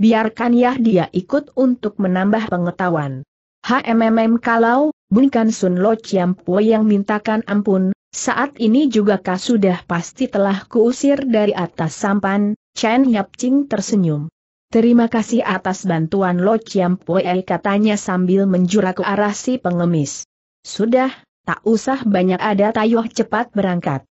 biarkan ya dia ikut untuk menambah pengetahuan. HMMM kalau, bukan Sun Lo Po yang mintakan ampun, saat ini juga kau sudah pasti telah kuusir dari atas sampan, Chen Yap Ching tersenyum. Terima kasih atas bantuan Lo Po katanya sambil menjura ke arah si pengemis. Sudah, tak usah banyak ada tayuh cepat berangkat.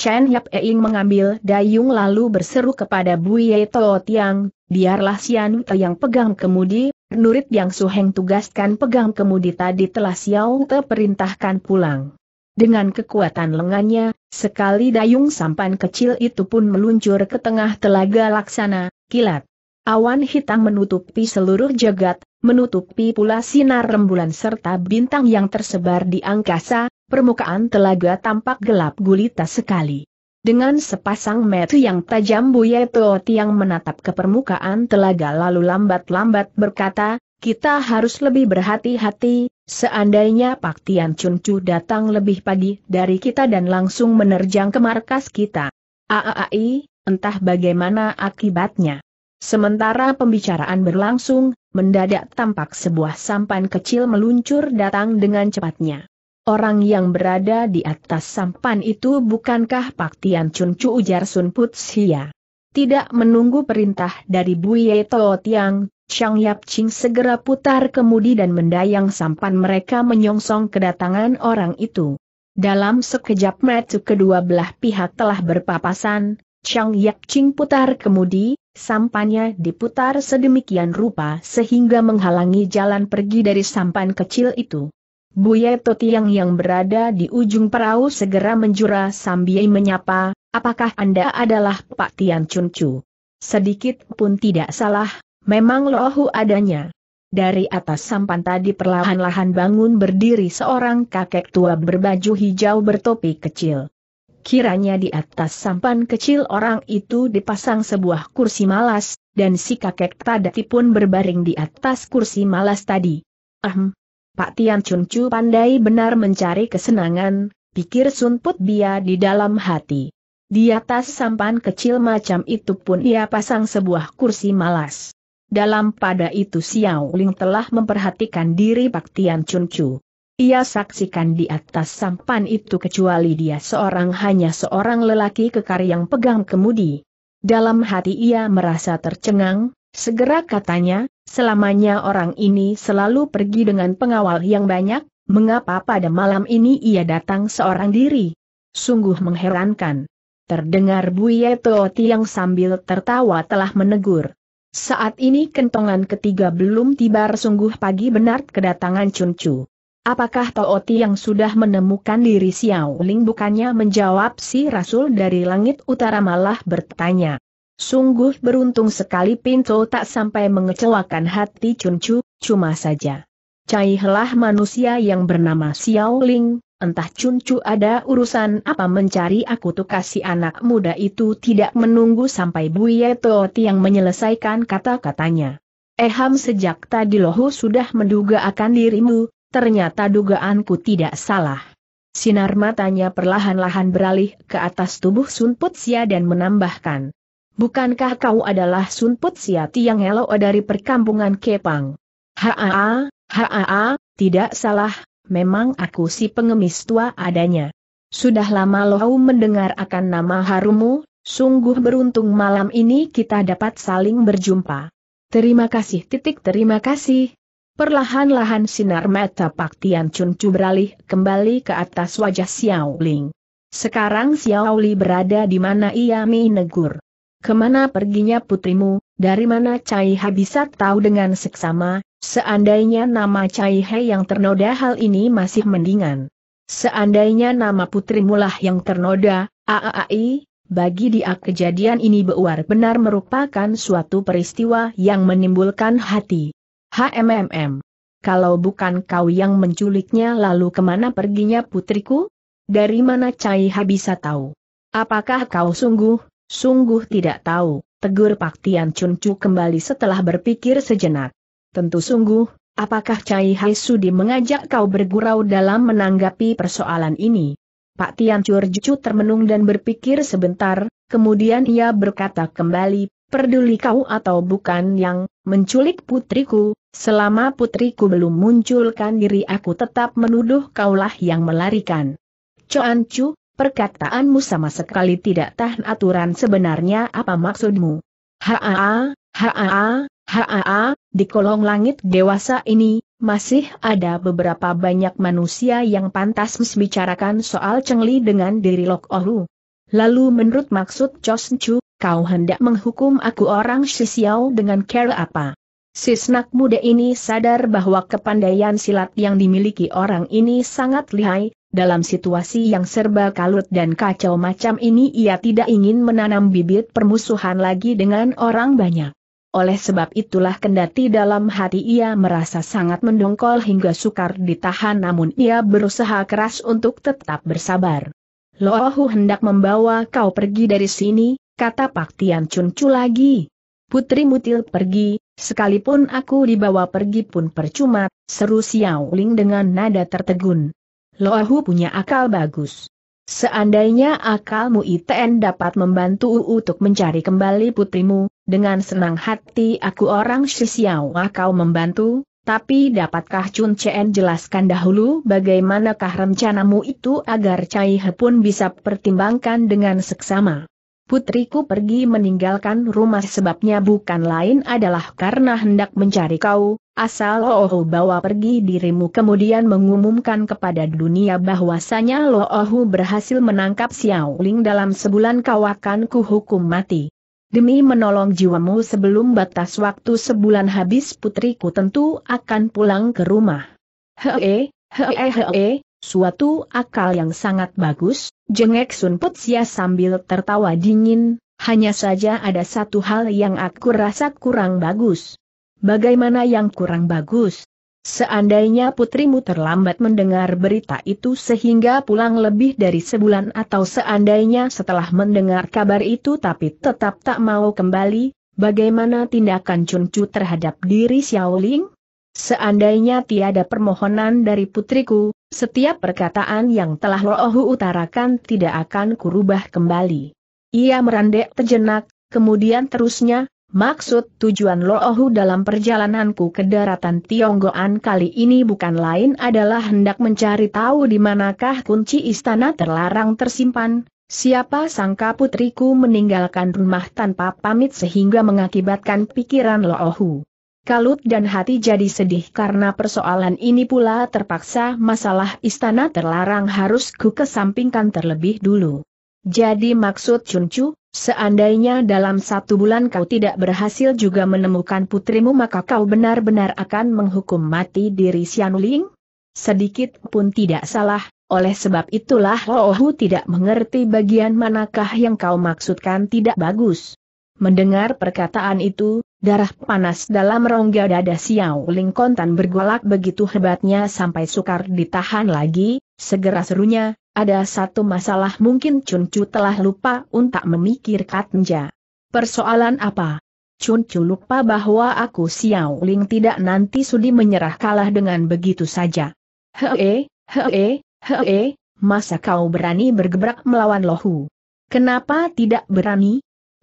Chen Yap Eing mengambil dayung lalu berseru kepada Buye To Tiang, biarlah Sian yang pegang kemudi, Nurit yang Suheng tugaskan pegang kemudi tadi telah Xiao Te perintahkan pulang. Dengan kekuatan lengannya, sekali dayung sampan kecil itu pun meluncur ke tengah telaga laksana, kilat. Awan hitam menutupi seluruh jagat, menutupi pula sinar rembulan serta bintang yang tersebar di angkasa, permukaan telaga tampak gelap gulita sekali. Dengan sepasang mata yang tajam Buye Tiang menatap ke permukaan telaga lalu lambat-lambat berkata, kita harus lebih berhati-hati, seandainya Pak Tian Chun Chu datang lebih pagi dari kita dan langsung menerjang ke markas kita. Aaai, entah bagaimana akibatnya. Sementara pembicaraan berlangsung, mendadak tampak sebuah sampan kecil meluncur datang dengan cepatnya. Orang yang berada di atas sampan itu bukankah Pak Tian Chun Chu ujar Sun Put Sia. Tidak menunggu perintah dari Buye To Tiang, Chang Yap Ching segera putar kemudi dan mendayang sampan mereka menyongsong kedatangan orang itu. Dalam sekejap mata kedua belah pihak telah berpapasan, Chang Yap Ching putar kemudi, sampannya diputar sedemikian rupa sehingga menghalangi jalan pergi dari sampan kecil itu. Buye Totiang yang berada di ujung perahu segera menjura sambil menyapa, apakah Anda adalah Pak Tian Chun Chu? Sedikit pun tidak salah, memang lohu adanya. Dari atas sampan tadi perlahan-lahan bangun berdiri seorang kakek tua berbaju hijau bertopi kecil. Kiranya di atas sampan kecil orang itu dipasang sebuah kursi malas, dan si kakek tadi pun berbaring di atas kursi malas tadi. Ahem, Pak Tian Chun Chu pandai benar mencari kesenangan, pikir Sun Put Bia di dalam hati. Di atas sampan kecil macam itu pun ia pasang sebuah kursi malas. Dalam pada itu Xiao Ling telah memperhatikan diri Pak Tian Chun Chu. Ia saksikan di atas sampan itu kecuali dia seorang hanya seorang lelaki kekar yang pegang kemudi. Dalam hati ia merasa tercengang, segera katanya, selamanya orang ini selalu pergi dengan pengawal yang banyak, mengapa pada malam ini ia datang seorang diri? Sungguh mengherankan. Terdengar Buye Tooti yang sambil tertawa telah menegur. Saat ini kentongan ketiga belum tiba sungguh pagi benar kedatangan Chuncu. Apakah Tooti yang sudah menemukan diri Xiao Ling bukannya menjawab si Rasul dari langit utara malah bertanya. Sungguh beruntung sekali pintu tak sampai mengecewakan hati Chuncu, cuma saja. Cai helah manusia yang bernama Xiao Ling, entah Chuncu ada urusan apa mencari aku tuh kasih anak muda itu tidak menunggu sampai Buye Tooti yang menyelesaikan kata-katanya. Eham sejak tadi lohu sudah menduga akan dirimu, Ternyata dugaanku tidak salah. Sinar matanya perlahan-lahan beralih ke atas tubuh Sun Put Sia dan menambahkan. Bukankah kau adalah Sun Put Sia Tiang Elo dari perkampungan Kepang? Haa, haa, tidak salah, memang aku si pengemis tua adanya. Sudah lama lau mendengar akan nama harumu, sungguh beruntung malam ini kita dapat saling berjumpa. Terima kasih titik terima kasih, Perlahan-lahan sinar mata Pak Tian Chun Chu beralih kembali ke atas wajah Xiao Ling. Sekarang Xiao Li berada di mana ia mi negur. Ke mana perginya putrimu, dari mana Cai Hai bisa tahu dengan seksama, seandainya nama Cai Hai yang ternoda hal ini masih mendingan. Seandainya nama putrimu lah yang ternoda, aaai, bagi dia kejadian ini benar benar merupakan suatu peristiwa yang menimbulkan hati. HMMM. Kalau bukan kau yang menculiknya lalu ke mana perginya putriku? Dari mana Cai Ha bisa tahu? Apakah kau sungguh, sungguh tidak tahu? Tegur Pak Tian Chun Chu kembali setelah berpikir sejenak. Tentu sungguh, apakah Cai Hai Sudi mengajak kau bergurau dalam menanggapi persoalan ini? Pak Tian Chur Chu termenung dan berpikir sebentar, kemudian ia berkata kembali, peduli kau atau bukan yang menculik putriku, selama putriku belum munculkan diri aku tetap menuduh kaulah yang melarikan. Coan Chu, perkataanmu sama sekali tidak tahan aturan sebenarnya apa maksudmu? Haa, haa, haa, di kolong langit dewasa ini, masih ada beberapa banyak manusia yang pantas membicarakan soal Cengli dengan diri Lok Ohu. Lalu menurut maksud Chos Chu, kau hendak menghukum aku orang Shisiao dengan cara apa? Sisnak muda ini sadar bahwa kepandaian silat yang dimiliki orang ini sangat lihai, dalam situasi yang serba kalut dan kacau macam ini ia tidak ingin menanam bibit permusuhan lagi dengan orang banyak. Oleh sebab itulah kendati dalam hati ia merasa sangat mendongkol hingga sukar ditahan namun ia berusaha keras untuk tetap bersabar. Lohu hendak membawa kau pergi dari sini, kata Pak Tian Chun Chu lagi. Putri Mutil pergi, sekalipun aku dibawa pergi pun percuma, seru Xiao Ling dengan nada tertegun. Lohu punya akal bagus. Seandainya akalmu ITN dapat membantu untuk mencari kembali putrimu, dengan senang hati aku orang Xiao kau membantu, tapi dapatkah Chun Chen jelaskan dahulu bagaimanakah rencanamu itu agar Cai He pun bisa pertimbangkan dengan seksama? Putriku pergi meninggalkan rumah sebabnya bukan lain adalah karena hendak mencari kau, asal Loohu bawa pergi dirimu kemudian mengumumkan kepada dunia bahwasanya Loohu berhasil menangkap Xiao Ling dalam sebulan kau akan kuhukum mati. Demi menolong jiwamu sebelum batas waktu sebulan habis putriku tentu akan pulang ke rumah. Hee, hee hee, suatu akal yang sangat bagus, jengek Sun Put Sia sambil tertawa dingin, hanya saja ada satu hal yang aku rasa kurang bagus. Bagaimana yang kurang bagus? Seandainya putrimu terlambat mendengar berita itu sehingga pulang lebih dari sebulan atau seandainya setelah mendengar kabar itu tapi tetap tak mau kembali, bagaimana tindakan Chun Chu terhadap diri Xiao Ling? seandainya tiada permohonan dari putriku, setiap perkataan yang telah Loohu utarakan tidak akan kurubah kembali. Ia merandek sejenak, kemudian terusnya, maksud tujuan Loohu dalam perjalananku ke daratan Tionggoan kali ini bukan lain adalah hendak mencari tahu di manakah kunci istana terlarang tersimpan, Siapa sangka putriku meninggalkan rumah tanpa pamit sehingga mengakibatkan pikiran Loohu. Kalut dan hati jadi sedih karena persoalan ini pula terpaksa masalah istana terlarang harus ku kesampingkan terlebih dulu. Jadi maksud Chuncu, seandainya dalam satu bulan kau tidak berhasil juga menemukan putrimu maka kau benar-benar akan menghukum mati diri Xianling? Sedikit pun tidak salah, oleh sebab itulah Loohu tidak mengerti bagian manakah yang kau maksudkan tidak bagus. Mendengar perkataan itu, darah panas dalam rongga dada Xiao Ling Kontan bergolak begitu hebatnya sampai sukar ditahan lagi, segera serunya, ada satu masalah mungkin Chun Chu telah lupa untuk memikirkannya. Persoalan apa? Chun Chu lupa bahwa aku Xiao Ling tidak nanti sudi menyerah kalah dengan begitu saja. Hee, hee, Hei, masa kau berani bergebrak melawan Lohu? Kenapa tidak berani?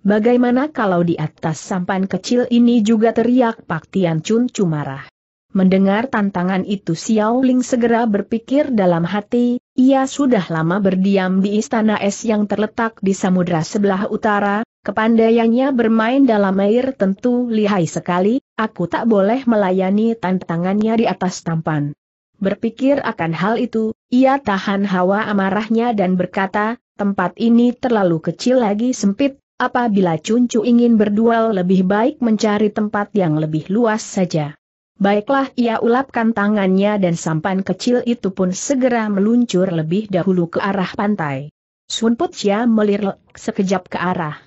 Bagaimana kalau di atas sampan kecil ini juga teriak Pak Tian Chun Cumarah? Mendengar tantangan itu Xiao Ling segera berpikir dalam hati, ia sudah lama berdiam di istana es yang terletak di samudra sebelah utara, kepandaiannya bermain dalam air tentu lihai sekali, aku tak boleh melayani tantangannya di atas tampan. Berpikir akan hal itu, ia tahan hawa amarahnya dan berkata, tempat ini terlalu kecil lagi sempit, apabila Cuncu ingin berduel lebih baik mencari tempat yang lebih luas saja. Baiklah ia ulapkan tangannya dan sampan kecil itu pun segera meluncur lebih dahulu ke arah pantai. Sun Putia melirik sekejap ke arah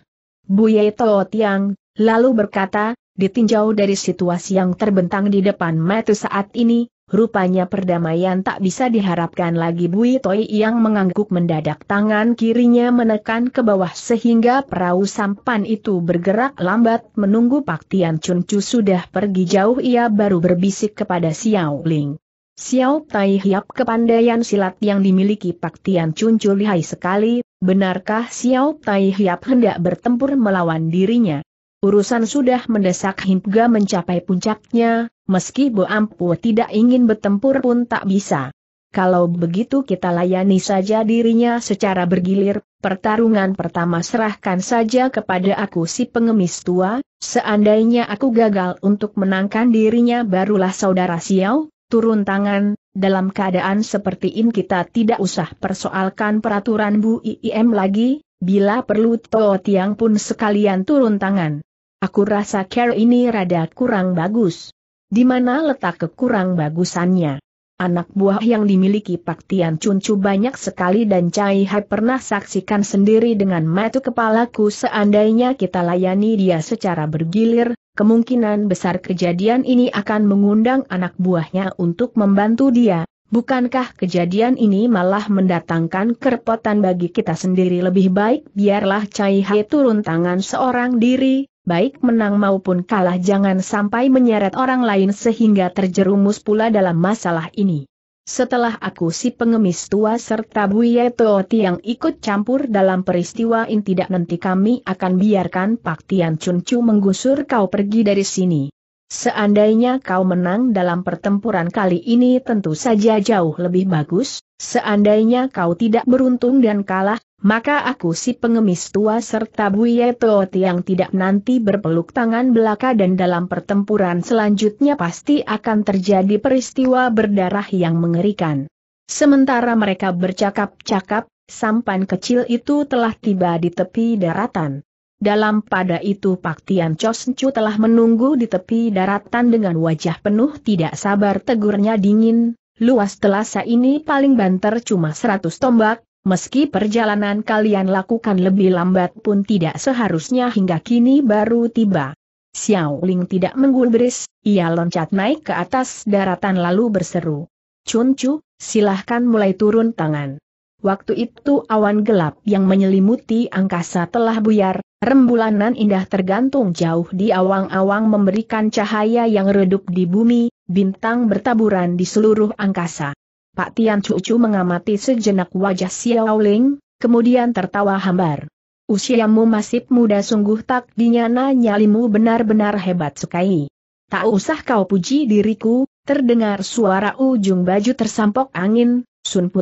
Buye Tiang, lalu berkata, ditinjau dari situasi yang terbentang di depan mata saat ini, Rupanya perdamaian tak bisa diharapkan lagi Bui Toi yang mengangguk mendadak tangan kirinya menekan ke bawah sehingga perahu sampan itu bergerak lambat menunggu Pak Tian Chun Chu sudah pergi jauh ia baru berbisik kepada Xiao Ling. Xiao Tai Hiap kepandaian silat yang dimiliki Pak Tian Chun Chu lihai sekali, benarkah Xiao Tai Hiap hendak bertempur melawan dirinya? Urusan sudah mendesak hingga mencapai puncaknya, meski Bo Ampu tidak ingin bertempur pun tak bisa. Kalau begitu kita layani saja dirinya secara bergilir, pertarungan pertama serahkan saja kepada aku si pengemis tua, seandainya aku gagal untuk menangkan dirinya barulah saudara Xiao, turun tangan, dalam keadaan seperti ini kita tidak usah persoalkan peraturan Bu IIM lagi, bila perlu To Tiang pun sekalian turun tangan. Aku rasa care ini rada kurang bagus. Di mana letak kekurang bagusannya? Anak buah yang dimiliki Pak Tian Chuncu banyak sekali dan Cai Hai pernah saksikan sendiri dengan mata kepalaku seandainya kita layani dia secara bergilir, kemungkinan besar kejadian ini akan mengundang anak buahnya untuk membantu dia. Bukankah kejadian ini malah mendatangkan kerepotan bagi kita sendiri lebih baik biarlah Cai Hai turun tangan seorang diri, baik menang maupun kalah jangan sampai menyeret orang lain sehingga terjerumus pula dalam masalah ini. Setelah aku si pengemis tua serta Buye Tooti yang ikut campur dalam peristiwa ini tidak nanti kami akan biarkan Pak Tian Chun Chu menggusur kau pergi dari sini. Seandainya kau menang dalam pertempuran kali ini tentu saja jauh lebih bagus, seandainya kau tidak beruntung dan kalah, maka aku si pengemis tua serta Buye Toot yang tidak nanti berpeluk tangan belaka dan dalam pertempuran selanjutnya pasti akan terjadi peristiwa berdarah yang mengerikan. Sementara mereka bercakap-cakap, sampan kecil itu telah tiba di tepi daratan. Dalam pada itu Pak Tian Chos Chu telah menunggu di tepi daratan dengan wajah penuh tidak sabar tegurnya dingin, luas telasa ini paling banter cuma seratus tombak, Meski perjalanan kalian lakukan lebih lambat pun tidak seharusnya hingga kini baru tiba. Xiao Ling tidak menggubris, ia loncat naik ke atas daratan lalu berseru. Chun Chu, silahkan mulai turun tangan. Waktu itu awan gelap yang menyelimuti angkasa telah buyar, rembulanan indah tergantung jauh di awang-awang memberikan cahaya yang redup di bumi, bintang bertaburan di seluruh angkasa. Pak Tian Cucu mengamati sejenak wajah Xiao Ling, kemudian tertawa hambar. Usiamu masih muda sungguh tak dinyana nyalimu benar-benar hebat sekali. Tak usah kau puji diriku, terdengar suara ujung baju tersampok angin, Sun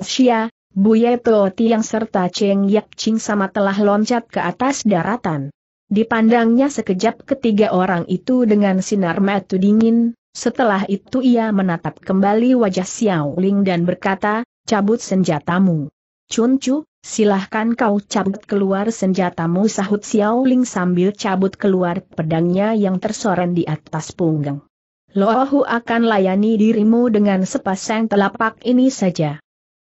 Putsya, Buyeto Tiang serta Cheng Yak Ching sama telah loncat ke atas daratan. Dipandangnya sekejap ketiga orang itu dengan sinar mata dingin, setelah itu ia menatap kembali wajah Xiao Ling dan berkata, cabut senjatamu. Chun Chu, silahkan kau cabut keluar senjatamu sahut Xiao Ling sambil cabut keluar pedangnya yang tersoren di atas punggung. Lohu akan layani dirimu dengan sepasang telapak ini saja.